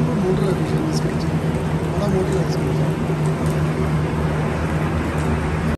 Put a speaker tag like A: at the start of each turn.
A: மூன்று